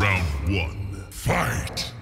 Round one. Fight!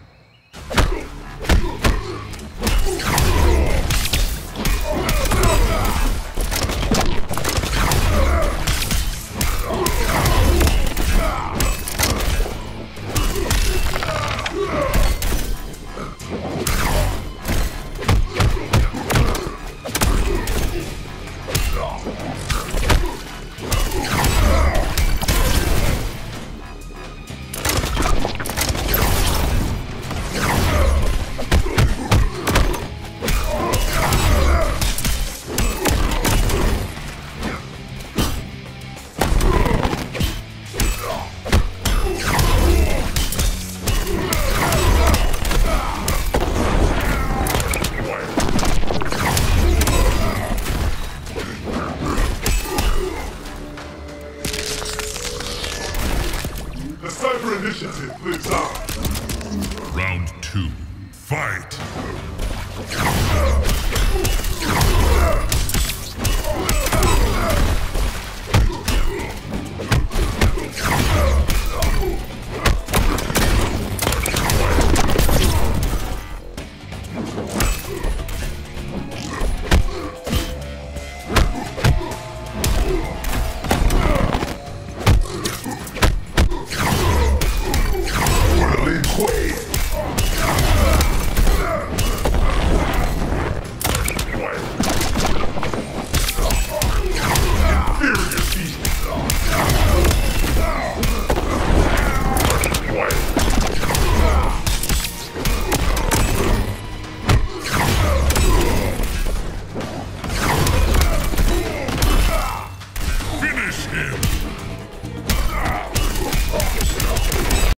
Cyber Initiative lives on. Round two. Fight!